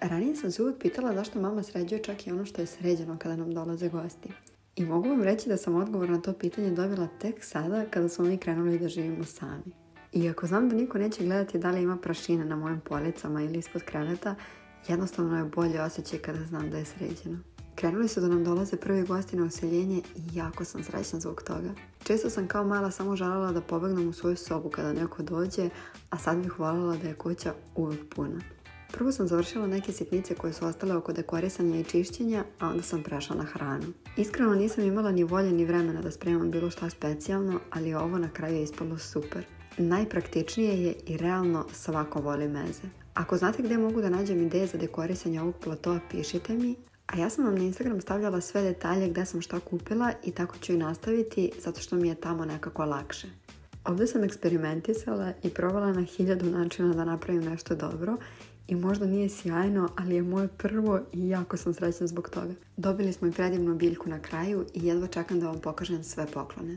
Ranije sam se uvijek pitala zašto mama sređuje čak i ono što je sređeno kada nam dolaze gosti. I mogu vam reći da sam odgovor na to pitanje dobila tek sada kada smo mi krenuli da živimo sami. Iako znam da niko neće gledati da li ima prašine na mojim policama ili ispod kreveta, jednostavno je bolje osjećaj kada znam da je sređeno. Krenuli su da nam dolaze prvi gosti na useljenje i jako sam srećna zbog toga. Često sam kao mala samo željela da pobegnem u svoju sobu kada neko dođe, a sad bih voljela da je kuća uvijek puna. Prvo sam završila neke sitnice koje su ostale oko dekorisanja i čišćenja, a onda sam prešla na hranu. Iskreno nisam imala ni volje ni vremena da spremam bilo šta specijalno, ali ovo na kraju je ispalo super. Najpraktičnije je i realno svako voli meze. Ako znate gdje mogu da nađem ideje za dekorisanje ovog platoa, pišite mi, a ja sam vam na Instagram stavljala sve detalje gdje sam šta kupila i tako ću i nastaviti zato što mi je tamo nekako lakše. Ovdje sam eksperimentisala i probala na hiljadu načina da napravim nešto dobro i možda nije sjajno, ali je moje prvo i jako sam srećna zbog toga. Dobili smo i predivnu biljku na kraju i jedva čekam da vam pokažem sve poklone.